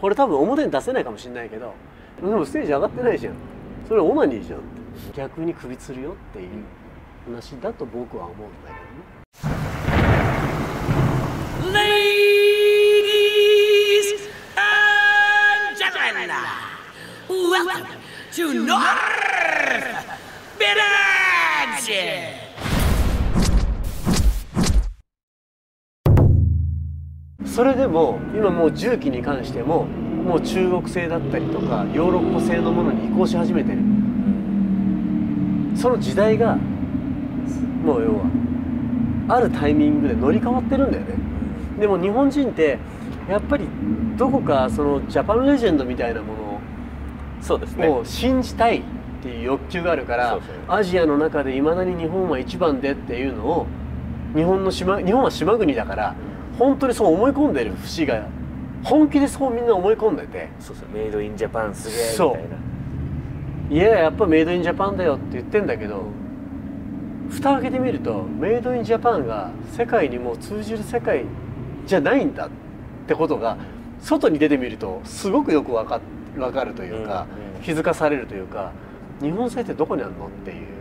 これ多分表に出せないかもしれないけどでもステージ上がってないじゃん。それオナニーじゃん。って逆に首つるよっていう話だと僕は思うんだけどね。Ladies and gentlemen, welcome to North Village! それでも今もう重機に関してももう中国製だったりとかヨーロッパ製のものに移行し始めてる。その時代がもう要はあるタイミングで乗り換わってるんだよね。でも日本人ってやっぱりどこかそのジャパンレジェンドみたいなものそうですね。を信じたいっていう欲求があるから、アジアの中でいまだに日本は一番でっていうのを日本の島日本は島国だから本当にそう思い込んでる節が本気でそうみんな思い込んでてそうそうメイドインジャパンすげえみたいな。いややっぱメイドインジャパンだよって言ってんだけど蓋開けてみるとメイドインジャパンが世界にもう通じる世界じゃないんだってことが外に出てみるとすごくよくわかわかるというか、気づかされるというか日本製ってどこにあるのっていう。うん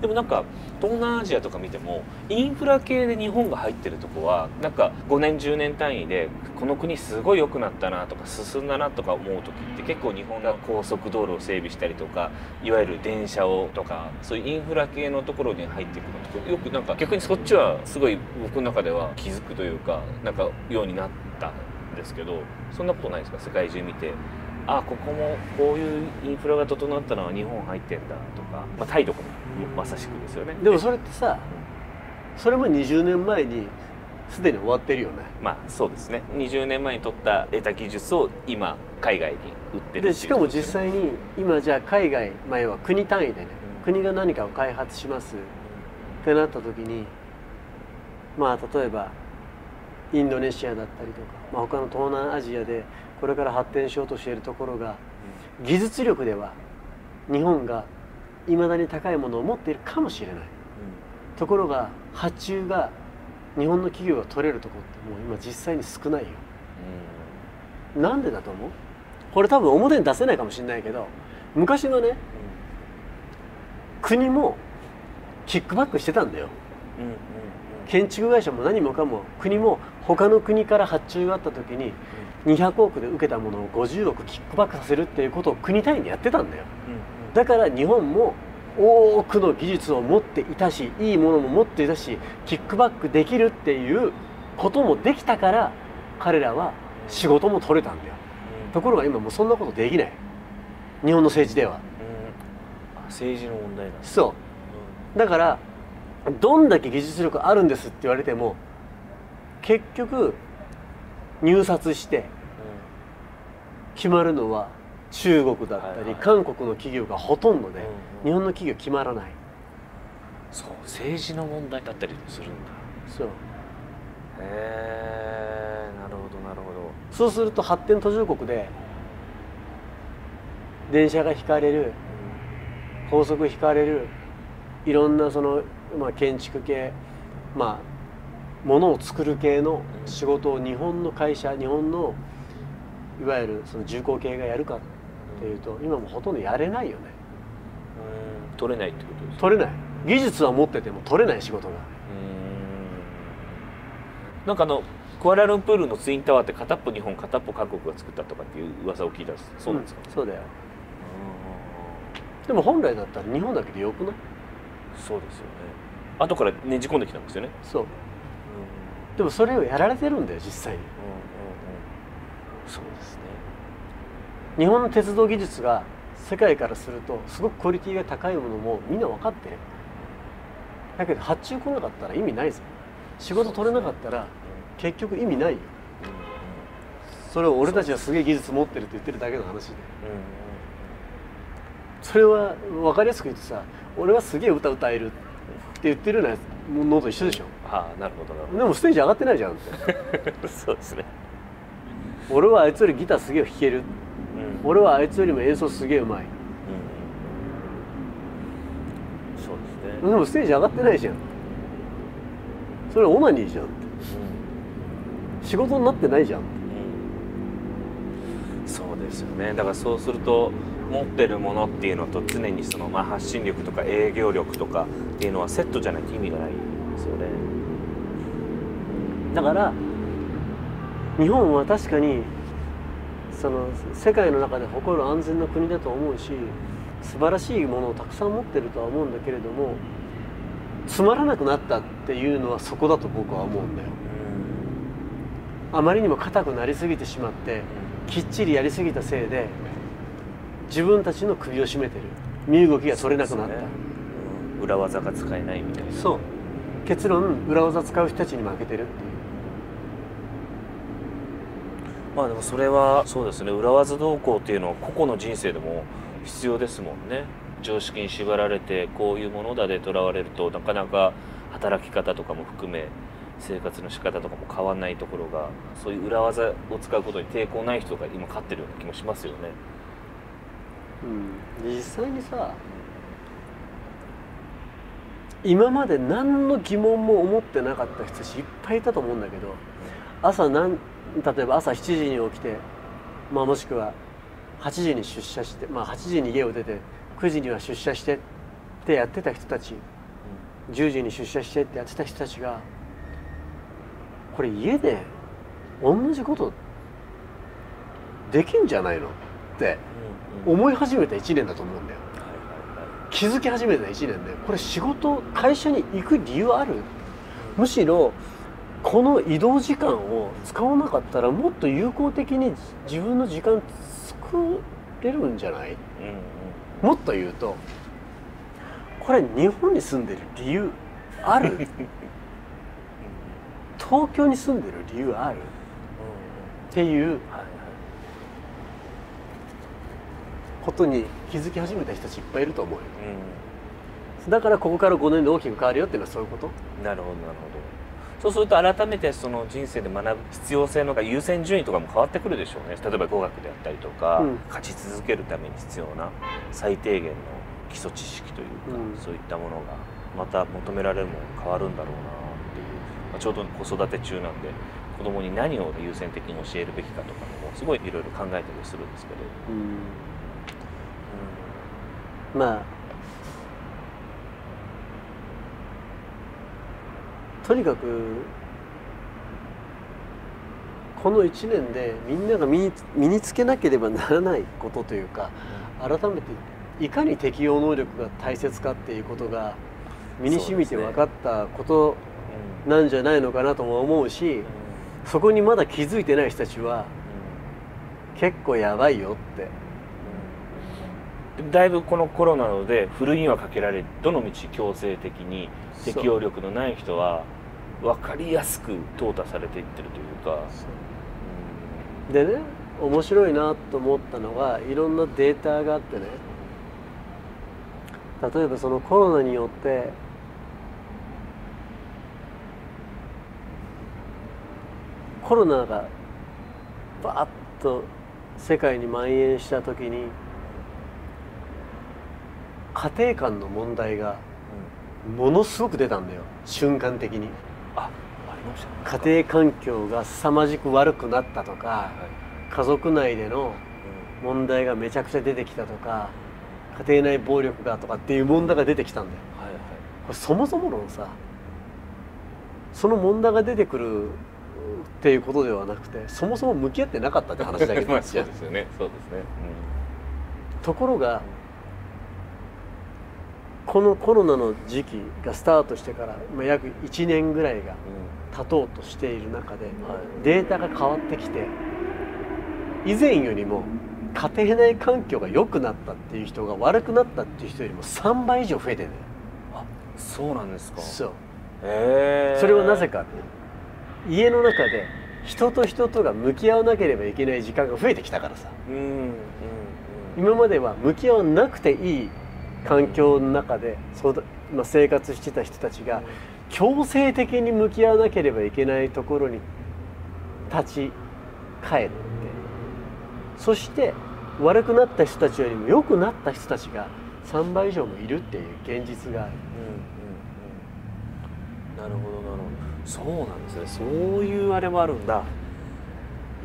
でもなんか東南アジアとか見てもインフラ系で日本が入ってるとこはなんか5年10年単位でこの国すごい良くなったなとか進んだなとか思う時って結構日本が高速道路を整備したりとかいわゆる電車をとかそういうインフラ系のところに入っていくのとよくなんか逆にそっちはすごい僕の中では気づくというかなんかようになったんですけどそんなことないですか？世界中見て。あここもこういうインフラが整ったのは日本入ってんだとか、まあ、タイとかもまさしくですよね。でもそれってさそれも20年前にすでに終わってるよね。まあそうですね。20年前に取った得た技術を今海外に売ってるでしかも実際に今じゃあ海外前は国単位でね、うん。国が何かを開発しますってなった時にまあ例えばインドネシアだったりとか、まあ、他の東南アジアでこれから発展しようとしているところが技術力では日本がいまだに高いものを持っているかもしれない。ところが発注が日本の企業が取れるところってもう今実際に少ないよ。なんでだと思う？これ多分表に出せないかもしれないけど昔はね国もキックバックしてたんだよ。うんうんうん。建築会社も何もかも国も他の国から発注があった時に200億で受けたものを50億キックバックさせるっていうことを国単位でやってたんだよ。うんだから日本も多くの技術を持っていたしいいものも持っていたしキックバックできるっていうこともできたから彼らは仕事も取れたんだよ。ところが今もうそんなことできない。日本の政治では。うん。あ政治の問題なんですそうだからどんだけ技術力あるんですって言われても結局入札して決まるのは中国だったり、韓国の企業がほとんどで、日本の企業決まらない。そう政治の問題だったりもするんだ。そう。へえなるほどなるほど。そうすると発展途上国で電車が引かれる高速引かれるいろんなその、まあ、建築系まあものを作る系の仕事を日本の会社日本のいわゆるその重工系がやるかっていうと今もうほとんどやれないよね。うん。取れないってことですか取れない。技術は持ってても取れない仕事が。なんかあのクアラルンプールのツインタワーって片っぽ日本片っぽ韓国が作ったとかっていう噂を聞いたんですそうなんですか、んそうだよ。でも本来だったら日本だけでよくない？そうですよね。後からねじ込んできたんですよね。そう。でもそれをやられてるんだよ実際にそうですね。日本の鉄道技術が世界からするとすごくクオリティが高いものもみんな分かってる。だけど発注来なかったら意味ないぞ。仕事取れなかったら結局意味ないよ。それを俺たちはすげえ技術持ってるって言ってるだけの話で。それは分かりやすく言うとさ俺はすげえ歌歌えるって言ってるようなのと一緒でしょ。ああなるほどなるほでもステージ上がってないじゃんって。ど そうですね、俺はあいつよりギターすげえ弾ける。うん。俺はあいつよりも演奏すげえうまい。うんそうですね、でもステージ上がってないじゃん。それオナニーじゃん。って仕事になってないじゃん。うん。そうですよね。だからそうすると持ってるものっていうのと常にその、まあ、発信力とか営業力とかっていうのはセットじゃないと意味がないですよね。だから日本は確かにその世界の中で誇る安全な国だと思うし素晴らしいものをたくさん持ってるとは思うんだけれどもつまらなくなったっていうのはそこだと僕は思うんだよ。あまりにも硬くなりすぎてしまってきっちりやりすぎたせいで自分たちの首を絞めてる。身動きが取れなくなった。ね。うん。裏技が使えないみたいな。そう。結論裏技使う人たちに負けてるっていうまあでもそれはそうですね。裏技動向っていうのは個々の人生でも必要ですもんね。常識に縛られてこういうものだでとらわれるとなかなか働き方とかも含め生活の仕方とかも変わんないところがそういう裏技を使うことに抵抗ない人が今勝ってるような気もしますよね。うん、実際にさ今まで何の疑問も思ってなかった人たちいっぱいいたと思うんだけど朝なん例えば朝7時に起きて、まあ、もしくは8時に出社して、まあ、8時に家を出て9時には出社してってやってた人たち10時に出社してってやってた人たちがこれ家で同じことできんじゃないの？って思い始めた1年だと思うんだよ。気づき始めた1年でこれ仕事会社に行く理由ある？むしろこの移動時間を使わなかったらもっと有効的に自分の時間作れるんじゃない？うんうん。もっと言うとこれ日本に住んでる理由ある？東京に住んでる理由ある？っていうことに気づき始めた人たちいっぱいいると思うよ。うだからここから5年で大きく変わるよっていうのはそういうこと？んなるほどなるほどそうすると改めてその人生で学ぶ必要性のが優先順位とかも変わってくるでしょうね。例えば語学であったりとか、うん。勝ち続けるために必要な最低限の基礎知識というか、うん。そういったものがまた求められるものが変わるんだろうなっていう、まあ、ちょうど子育て中なんで子供に何を優先的に教えるべきかとかもすごいいろいろ考えたりするんですけど、まあとにかくこの1年でみんなが身に身につけなければならないことというか改めていかに適応能力が大切かっていうことが身に染みて分かったことなんじゃないのかなとも思うしそこにまだ気づいてない人たちは結構やばいよって。だいぶこのコロナのでふるいにはかけられどの道強制的に適応力のない人は分かりやすく淘汰されていってるというか、でね面白いなと思ったのがいろんなデータがあってね。例えばそのコロナによってコロナがバーッと世界に蔓延した時に家庭間の問題がものすごく出たんだよ。瞬間的にあありましたね。家庭環境が凄まじく悪くなったとかはい。家族内での問題がめちゃくちゃ出てきたとか家庭内暴力がとかっていう問題が出てきたんだよ。はいはい。これそもそものさその問題が出てくるっていうことではなくてそもそも向き合ってなかったって話だけど。まあそうですよね。そうですね、ところがこのコロナの時期がスタートしてから、まあ、約1年ぐらいが経とうとしている中でデータが変わってきて以前よりも家庭内環境が良くなったっていう人が悪くなったっていう人よりも3倍以上増えてるあそうなんですか。そう。へえそれはなぜか家の中で人と人とが向き合わなければいけない時間が増えてきたからさ。うんうんうん。今までは向き合わなくていい環境の中でまあ、生活してた人たちが強制的に向き合わなければいけないところに立ち返ってそして悪くなった人たちよりも良くなった人たちが3倍以上もいるっていう現実がある。うんうんうん。なるほどなるほど。そうなんですね。そういうあれもあるんだ。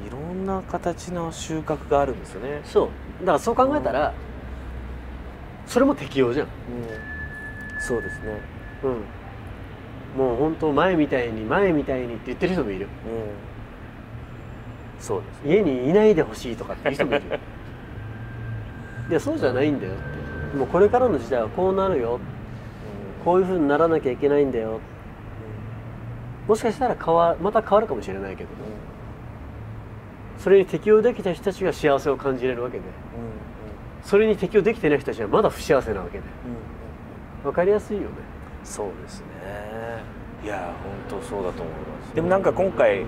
いろんな形の収穫があるんですよね。そう。だからそう考えたらそれも適用じゃん。うん、そうですね。うん。もう本当前みたいに前みたいにって言ってる人もいる。うん、そうです。ね。家にいないでほしいとかっていう人もいる。いやそうじゃないんだよって。もうこれからの時代はこうなるよ。こういうふうにならなきゃいけないんだよ。もしかしたら変わまた変わるかもしれないけど。それに適応できた人たちが幸せを感じれるわけでそれに適応できてない人たちはまだ不幸せなわけで。分かりやすいよね。そうですね。いや本当そうだと思います。でもなんか今回。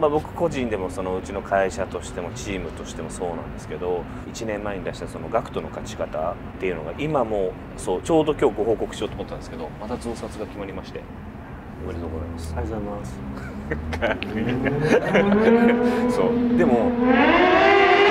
まあ、僕個人でもそのうちの会社としてもチームとしてもそうなんですけど1年前に出したそのガクトの勝ち方っていうのが今もそうちょうど今日ご報告しようと思ったんですけどまた増刷が決まりまして。おめでとうございます。ありがとうございます。そう。でも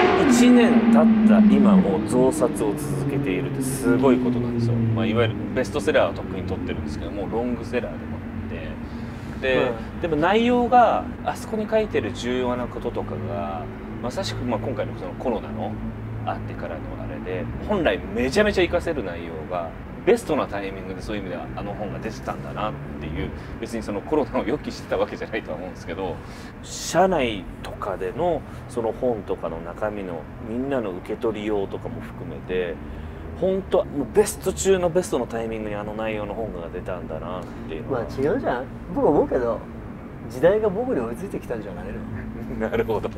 1年経った今も増刷を続けているってすごいことなんですよ、まあ、いわゆるベストセラーはとっくに取ってるんですけどもうロングセラーでもあって。で,、でも内容があそこに書いてる重要なこととかがまさしくまあ今回のそのコロナのあってからのあれで本来めちゃめちゃ活かせる内容がベストなタイミングでそういう意味ではあの本が出てたんだなっていう別にそのコロナを予期してたわけじゃないとは思うんですけど社内とかでのその本とかの中身のみんなの受け取りようとかも含めて本当ベスト中のベストのタイミングにあの内容の本が出たんだなっていうのまあは、違うじゃん。僕思うけど時代が僕に追いついてきたんじゃないの？なるほど。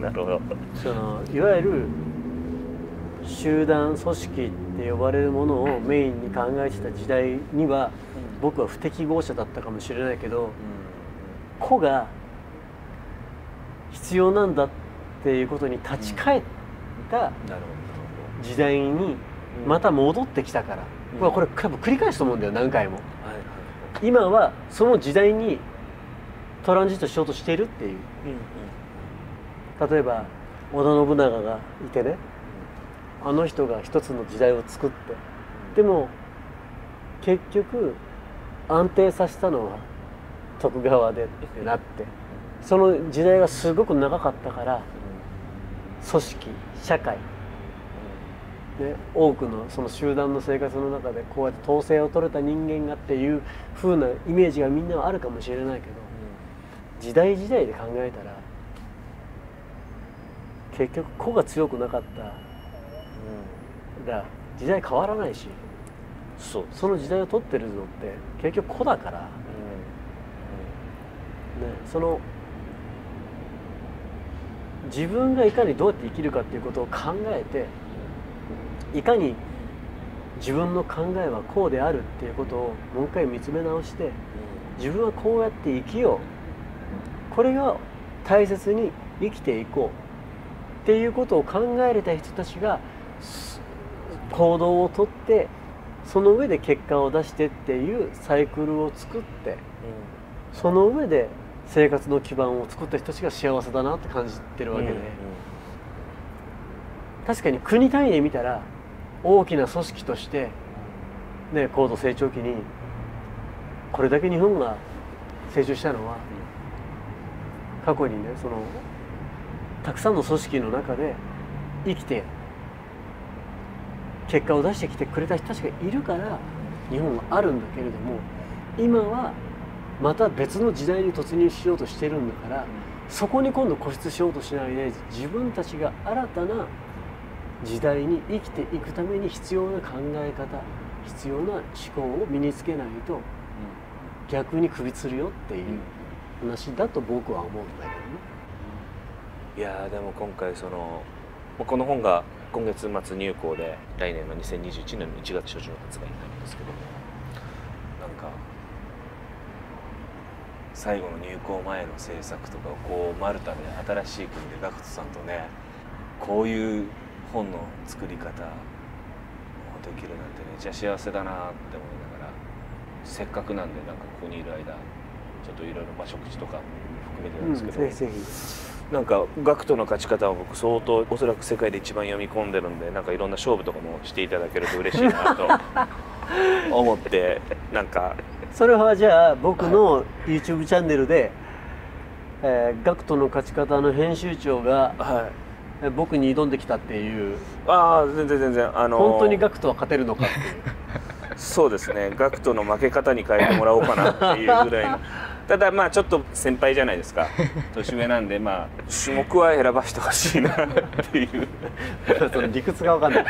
なるほど。そのいわゆる集団組織って呼ばれるものをメインに考えてた時代には僕は不適合者だったかもしれないけど個が必要なんだっていうことに立ち返った時代にまた戻ってきたから、これ繰り返すと思うんだよ何回も。今はその時代にトランジットしようとしているっていう。例えば織田信長がいてねあの人が一つの時代を作って。でも結局安定させたのは徳川でって。なってその時代がすごく長かったから組織社会、ね、多くのその集団の生活の中でこうやって統制を取れた人間がっていう風なイメージがみんなはあるかもしれないけど時代時代で考えたら結局個が強くなかったら時代変わらないし。そう。その時代を取ってるのって結局個だから、ね、その自分がいかにどうやって生きるかっていうことを考えていかに自分の考えはこうであるっていうことをもう一回見つめ直して自分はこうやって生きよう。これが大切に生きていこう。っていうことを考えれた人たちがす行動をとってその上で結果を出してっていうサイクルを作ってその上で生活の基盤を作った人たちが幸せだなって感じてるわけで、確かに国単位で見たら大きな組織として、ね、高度成長期にこれだけ日本が成長したのは過去にねそのたくさんの組織の中で生きて結果を出してきてくれた人たちがいるから日本はあるんだけれども今はまた別の時代に突入しようとしてるんだからそこに今度固執しようとしないで自分たちが新たな時代に生きていくために必要な考え方必要な思考を身につけないと逆に首つるよっていう話だと僕は思うんだけどね。いやでも今回そのこの本が今月末入稿で来年の2021年の1月初旬発売になるんですけどもなんか最後の入稿前の制作とかをこうマルタで新しい国でガクトさんとねこういう本の作り方をできるなんてめっちゃ幸せだなって思いながらせっかくなんでなんかここにいる間ちょっといろいろ食事とか含めてなんですけど、ど、ぜひぜひ。なんかガクトの勝ち方は僕相当おそらく世界で一番読み込んでるんでなんかいろんな勝負とかもしていただけると嬉しいなと 思ってなんか。それはじゃあ僕の YouTube チャンネルでえー、ガクトの勝ち方の編集長がはい。えー僕に挑んできたっていう。ああ全然全然。あのー本当にガクトは勝てるのかっていう。そうですね。ガクトの負け方に変えてもらおうかなっていうぐらいのただまあちょっと先輩じゃないですか。年上なんでまあ種目は選ばしてほしいなっていう。その理屈が分かんない。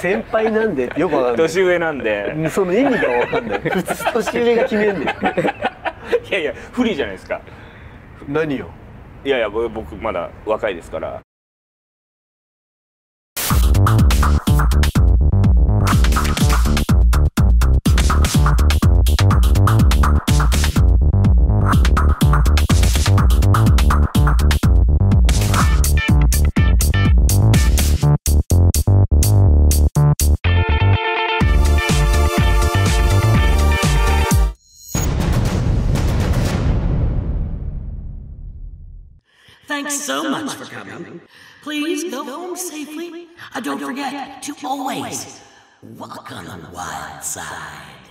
先輩なんでよく分かんない。年上なんで。その意味が分かんない。普通年上が決めんねん。いやいや不利じゃないですか。何よいやいや僕僕まだ若いですから。Always walk on the wild side.